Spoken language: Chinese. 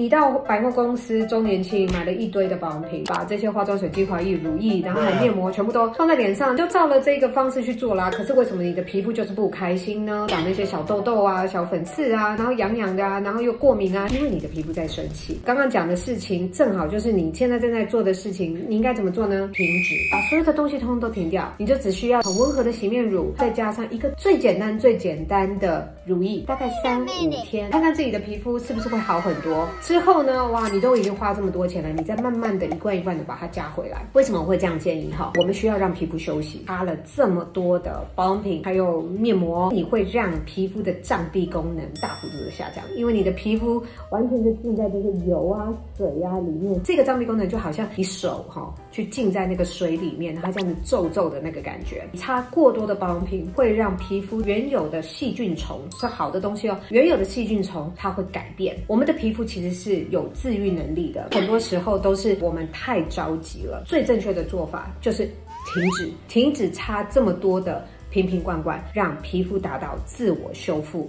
你到百货公司周年庆买了一堆的保养品，把这些化妆水、精华液、乳液，然后还有面膜，全部都放在脸上，就照了这个方式去做啦。可是为什么你的皮肤就是不开心呢？长那些小痘痘啊、小粉刺啊，然后痒痒的啊，然后又过敏啊，因为你的皮肤在生气。刚刚讲的事情正好就是你现在正在做的事情，你应该怎么做呢？停止，把所有的东西通通都停掉，你就只需要很温和的洗面乳，再加上一个最简单、最简单的乳液，大概三五天，看看自己的皮肤是不是会好很多。之后呢，哇，你都已经花这么多钱了，你再慢慢的一罐一罐的把它加回来。为什么我会这样建议哈？我们需要让皮肤休息，擦了这么多的保养品还有面膜，你会让皮肤的障壁功能大幅度的下降，因为你的皮肤完全是浸在这个油啊、水啊里面，这个障壁功能就好像你手哈去浸在那个水里面，它这样子皱皱的那个感觉。擦过多的保养品会让皮肤原有的细菌虫是好的东西哦，原有的细菌虫它会改变。我们的皮肤其实是有自愈能力的，很多时候都是我们太着急了。最正确的做法就是停止，停止擦这么多的瓶瓶罐罐，让皮肤达到自我修复。